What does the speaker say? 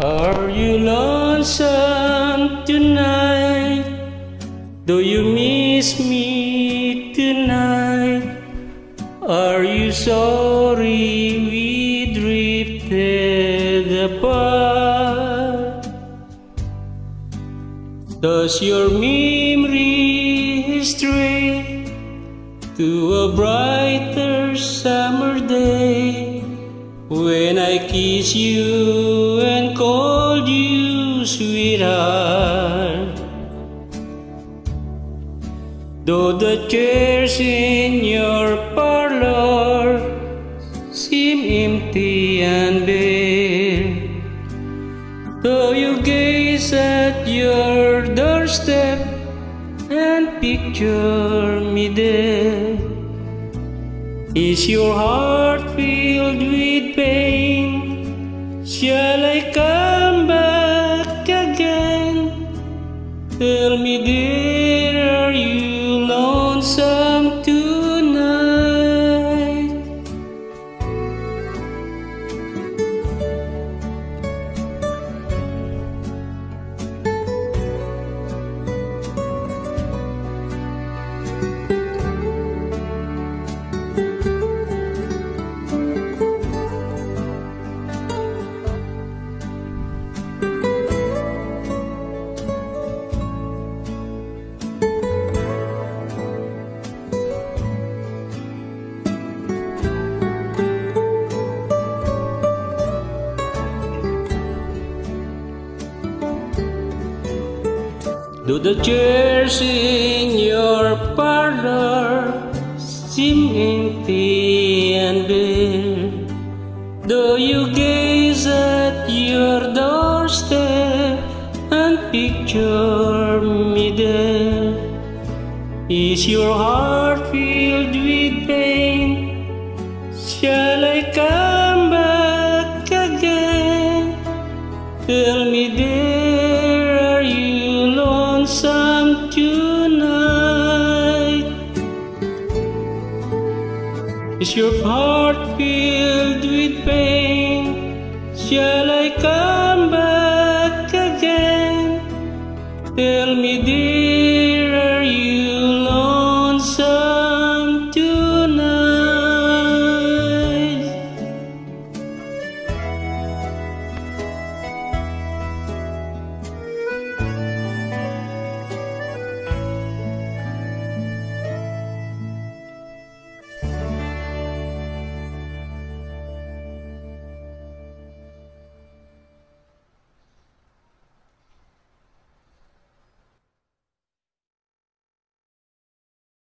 Are you lonesome tonight? Do you miss me tonight? Are you sorry we drifted apart? Does your memory stray to a brighter summer day when I kiss you and call you sweetheart? Though the chairs in your parlor seem empty and bare, though you gaze at your doorstep and picture me there, is your heart filled with pain? Do the chairs in your parlor seem and bare? Do you gaze at your doorstep and picture me there? Is your heart filled with pain? Shall I come back again? Tell me, dear, are you lonesome tonight? Is your heart filled with pain? Shall I come back again? Tell me, dear.